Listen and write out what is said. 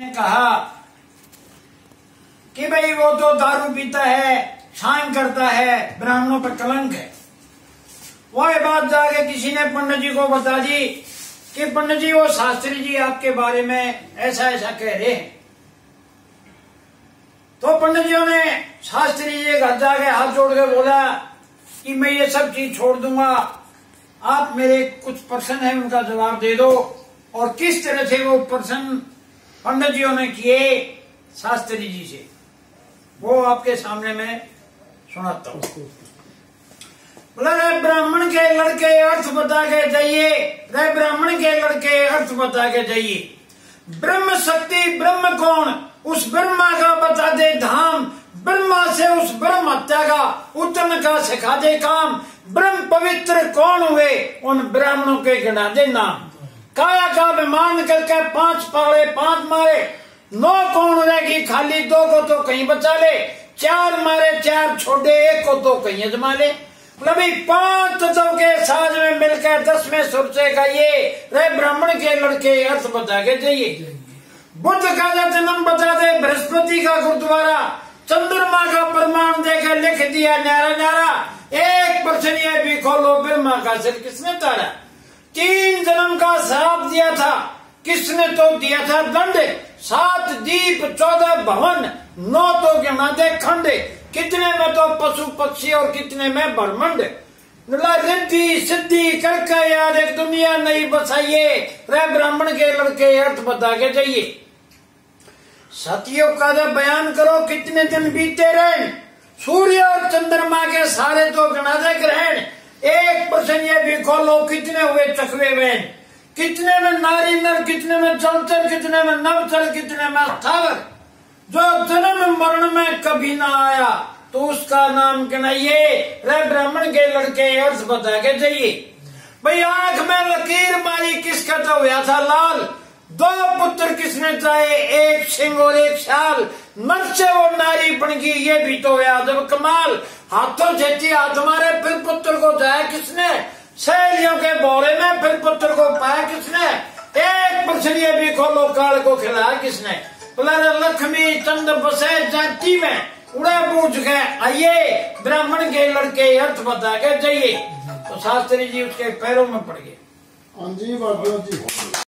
ने कहा कि भाई वो तो दारू पीता है छान करता है, ब्राह्मणों पर कलंक है। वह बात जाके किसी ने पंडित जी को बता दी कि पंडित जी, वो शास्त्री जी आपके बारे में ऐसा ऐसा कह रहे हैं। तो पंडित जी ने शास्त्री जी घर जाके हाथ जोड़ के बोला कि मैं ये सब चीज़ छोड़ दूँगा, आप मेरे कुछ प्रश्न है, उनका जवाब दे दो। और किस तरह से वो प्रश्न पंडित जी ने किए शास्त्री जी से। वो आपके सामने मैं सुनाता हूँ। बोला ब्राह्मण के लड़के अर्थ बता के जाइए। रे ब्राह्मण के लड़के अर्थ बता के जाइए। ब्रह्म शक्ति ब्रह्म कौन? उस ब्रह्मा का बता दे धाम। ब्रह्मा से उस ब्रह्म हत्या का उत्तन का सिखा दे काम। ब्रह्म पवित्र कौन हुए? उन ब्राह्मणों के गिना दे नाम। काया का अभिमान करके पाँच पाड़े पाँच मारे। नौ कौन रहेगी? खाली दो को तो कहीं बचा ले। चार मारे, चार छोड़े, एक को तो कहीं अजमा ले। अभी पाँच तत्व के साज में मिलकर दसवें सुर से गाइए, रे ब्राह्मण के लड़के अर्थ बता के जाइए। बुद्ध का जन्म बता दे, बृहस्पति का गुरुद्वारा। चंद्रमा का प्रमाण देकर लिख दिया न्यारा न्यारा एक प्रश्न ये भी खोलो, ब्रह्मा का सिर किसने तारा? तीन जन्म का दिया था। किसने तो दिया था दंड? सात दीप, चौदह भवन, नौ तो गिना दे खंड। कितने में तो पशु पक्षी और कितने में ब्रह्मंड? रिद्धि, सिद्धि करके यार एक दुनिया नहीं बसाइए। रे ब्राह्मण के लड़के अर्थ बता के जाइए। सतयुग का बयान करो, कितने दिन बीते रहे सूर्य और चंद्रमा के सारे तो गणा दे ग्रहण एक प्रश्न ये भी खोलो, कितने हुए चकवे बहन? कितने में नारी नर, कितने में जलचर कितने में नवचर कितने में स्थावर जो जन्म मरण में कभी ना आया तो उसका नाम गिनाइए रे ब्राह्मण के लड़के अर्थ बता के जाइए। भाई, आँख में लकीर मारी किसका तो हुआ था लाल? दो पुत्र किसने चाहे, एक सिंह और एक शाल। नर से वो नारी बन गई, ये भी तो हुआ जब कमाल। हाथों से हाथ मारे, फिर पुत्र सहेलियों के बोरे में फिर पुत्र को पाया किसने? एक पछड़िए भी खोलो, काल को खिलाया किसने? लक्ष्मी चंद बसे जाति में, उड़े पूछ गए आइए, ब्राह्मण के लड़के अर्थ बता के जाइए। तो शास्त्री जी उसके पैरों में पड़ गए। हाँ